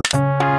Bye.